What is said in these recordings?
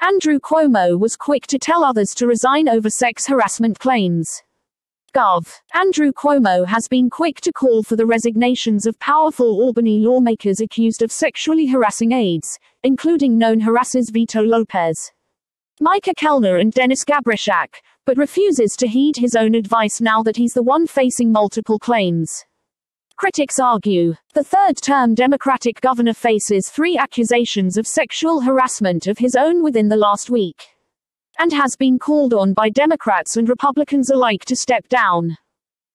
Andrew Cuomo was quick to tell others to resign over sex harassment claims. Gov. Andrew Cuomo has been quick to call for the resignations of powerful Albany lawmakers accused of sexually harassing aides, including known harassers Vito Lopez, Micah Kellner and Dennis Gabryszak, but refuses to heed his own advice now that he's the one facing multiple claims. Critics argue the third term Democratic governor faces three accusations of sexual harassment of his own within the last week. And has been called on by Democrats and Republicans alike to step down.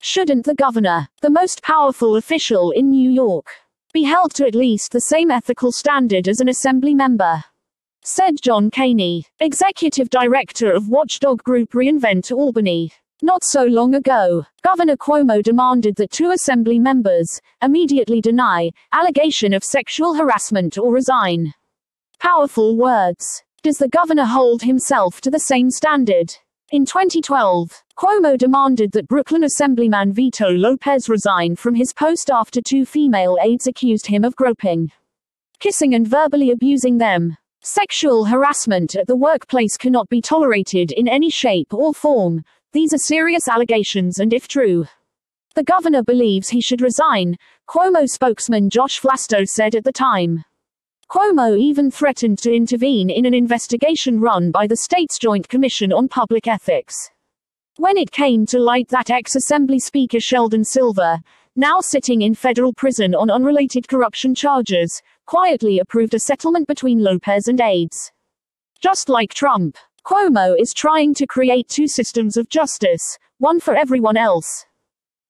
Shouldn't the governor, the most powerful official in New York, be held to at least the same ethical standard as an assembly member? Said John Kaehny, executive director of watchdog group Reinvent Albany. Not so long ago, Governor Cuomo demanded that two assembly members immediately deny allegation of sexual harassment or resign. Powerful words. Does the governor hold himself to the same standard? In 2012, Cuomo demanded that Brooklyn Assemblyman Vito Lopez resign from his post after two female aides accused him of groping, kissing, and verbally abusing them. Sexual harassment at the workplace cannot be tolerated in any shape or form, these are serious allegations and if true, the governor believes he should resign, Cuomo spokesman Josh Vlasto said at the time. Cuomo even threatened to intervene in an investigation run by the state's Joint Commission on Public Ethics. When it came to light that ex-Assembly Speaker Sheldon Silver, now sitting in federal prison on unrelated corruption charges, quietly approved a settlement between Lopez and aides. Just like Trump, Cuomo is trying to create two systems of justice, one for everyone else,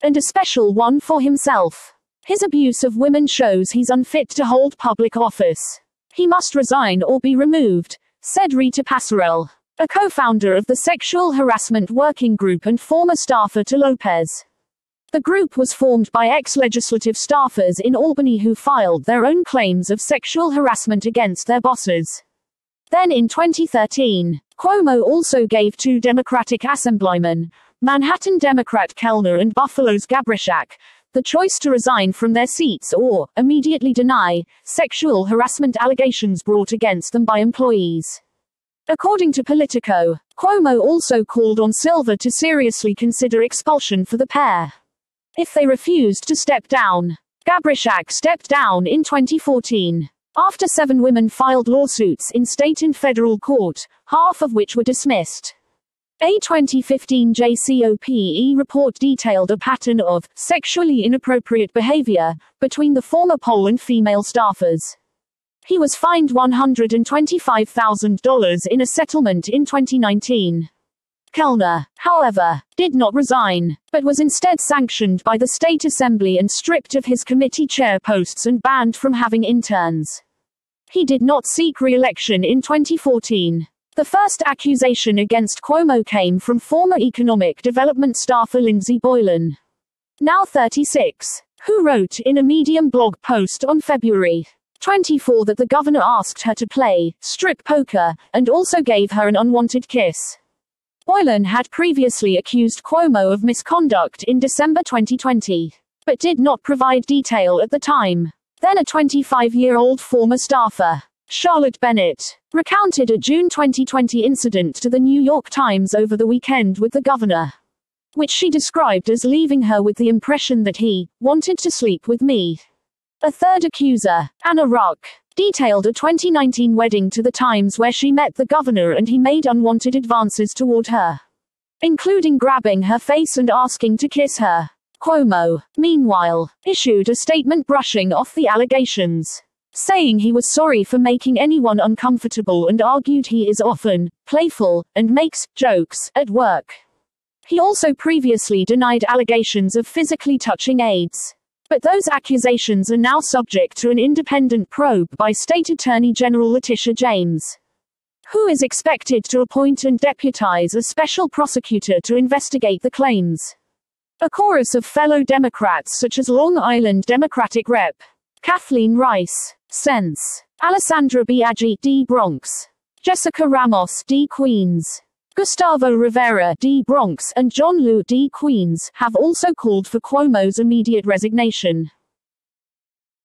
and a special one for himself. His abuse of women shows he's unfit to hold public office. He must resign or be removed, said Rita Pasarell, a co-founder of the Sexual Harassment Working Group and former staffer to Lopez. The group was formed by ex-legislative staffers in Albany who filed their own claims of sexual harassment against their bosses. Then in 2013, Cuomo also gave two Democratic assemblymen, Manhattan Democrat Kellner and Buffalo's Gabryszak, the choice to resign from their seats or immediately deny sexual harassment allegations brought against them by employees. According to Politico, Cuomo also called on Silver to seriously consider expulsion for the pair. If they refused to step down, Gabryszak stepped down in 2014. After seven women filed lawsuits in state and federal court, half of which were dismissed. A 2015 JCOPE report detailed a pattern of sexually inappropriate behavior between the former pol and female staffers. He was fined $125,000 in a settlement in 2019. Kellner, however, did not resign, but was instead sanctioned by the state assembly and stripped of his committee chair posts and banned from having interns. He did not seek re-election in 2014. The first accusation against Cuomo came from former economic development staffer Lindsey Boylan, now 36, who wrote in a Medium blog post on February 24 that the governor asked her to play strip poker and also gave her an unwanted kiss. Boylan had previously accused Cuomo of misconduct in December 2020, but did not provide detail at the time. Then a 25 year old former staffer, Charlotte Bennett, recounted a June 2020 incident to the New York Times over the weekend with the governor, which she described as leaving her with the impression that he wanted to sleep with me. A third accuser, Anna Ruch, detailed a 2019 wedding to the Times where she met the governor and he made unwanted advances toward her, including grabbing her face and asking to kiss her. Cuomo, meanwhile, issued a statement brushing off the allegations, saying he was sorry for making anyone uncomfortable and argued he is often playful and makes jokes at work. He also previously denied allegations of physically touching aides. But those accusations are now subject to an independent probe by State Attorney General Letitia James, who is expected to appoint and deputize a special prosecutor to investigate the claims. A chorus of fellow Democrats such as Long Island Democratic Rep. Kathleen Rice, Sense. Alessandra Biaggi, D. Bronx. Jessica Ramos, D. Queens. Gustavo Rivera, D. Bronx, and John Liu, D. Queens, have also called for Cuomo's immediate resignation.